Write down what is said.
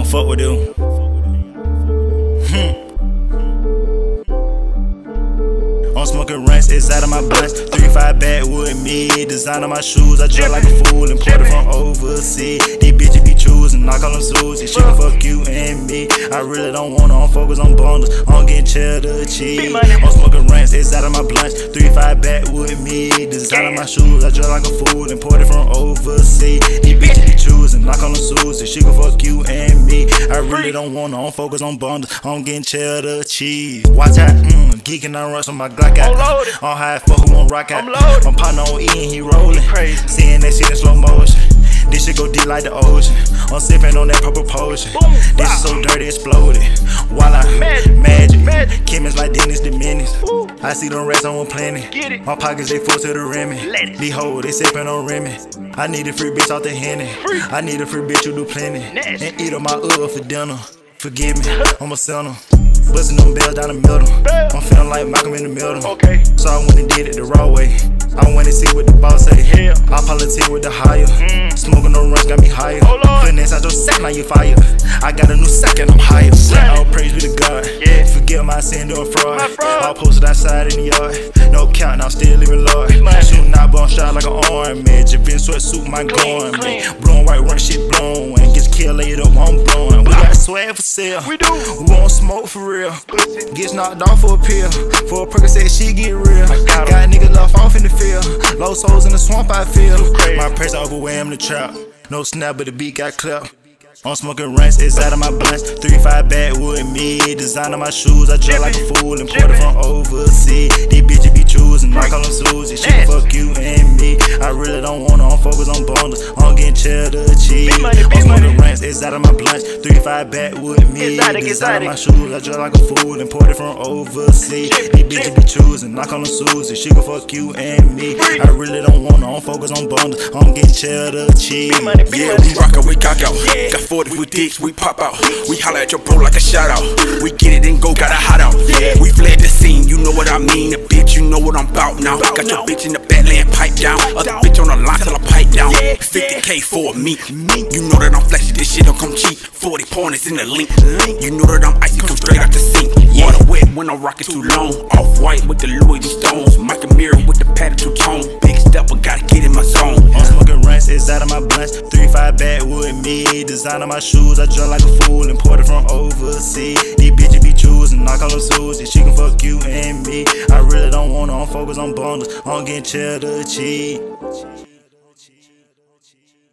fuck with them. Hmm. I'm smoking rents, it's out of my blunts. Three five backwood me, design on my shoes. I dress like a fool, imported from overseas. I call them Susie. She can fuck you and me. I really don't wanna, I'm focused on bundles. I'm getting cheddar cheese. I'm smoking rents, it's out of my blunts. Three five backwood me, design on my shoes. I dress like a fool, imported from overseas. These bitches be choosing, I call them Susie. She can fuck you and me. I really don't wanna, I'm focused on bundles. I'm getting cheddar cheese. Watch out, mm, geeking on rush on my Glock out. On high, fuck who won't rock out. My partner on E and he rolling. Seeing that shit in slow motion. This shit go deep like the ocean. I'm sipping on that purple potion. This is so dirty, exploded. While I magic, magic. chemist like Dennis the Menace. I see them rats on plenty. My pockets they full to the rim. Behold, they sipping on Remy. I need a free bitch off the henny. I need a free bitch who do plenty. And eat on my ugh for dinner. Forgive me, I'm a sinner. Bustin' them bells down the middle. I'm feeling like Malcolm in the middle. Okay. So I went and did it the raw way. I went politic with the higher. Mm. Smoking no runs got me higher. Oh. Putting inside your sack, now you fire. I got a new second, I'm higher. All praise be to God. Yeah. Forgive my sin to a fraud. All posted outside in the yard. No count, now still living Lord. Shooting out, bone shot like an arm man. Javin sweatsuit, my clean. man. Blowing white, swag for sale. We do. We won't smoke for real. Gets knocked off for a pill. For a Percocet, she get real. got. Got niggas left off in the field. Low souls in the swamp, I feel. My press overwhelmed the trap. No snap, but the beat got clapped. I'm smoking rents, it's out of my blunts. Three five backwood me, design on my shoes. I dress like a fool, imported from overseas. These bitches be choosing, I call them Susie. She can fuck you and me. I really don't wanna, I'm focused on bundles. I'm getting cheddar cheese. Big money, big I'm money. rents, it's out of my blunts. Three five back with me, Exotic, design on exotic. my shoes. I dress like a fool, imported from overseas. These bitches be choosing, I call them Susie. She can fuck you and me. I really don't wanna, I'm focused on bundles. I'm getting cheddar cheese. Big money, big Yeah, money. we rock out, we cock out. Yeah. Got 40 with dicks, we pop out. We holler at your bro like a shout out. We get it and go, got a hot out. Yeah. We fled the scene, you know what I mean. The bitch, you know what I'm about now. Got your bitch in the back laying pipe down. Other 50k for me. You know that I'm flashy, this shit don't come cheap. 40 pointers in the link. You know that I'm icy, come straight out the sink. Water wet when I'm rocking too long. Off white with the Louis V stones. Michael Mirror with the pattern two tone. Big stepper, gotta get in my zone. I'm smoking rents, it's out of my blunts. Three five backwood me, design on my shoes. I dress like a fool, imported from overseas. These bitches be choosing, I call them Susie. She can fuck you and me. I really don't wanna, I'm focused on bundles. I'm getting cheddar cheese cheese.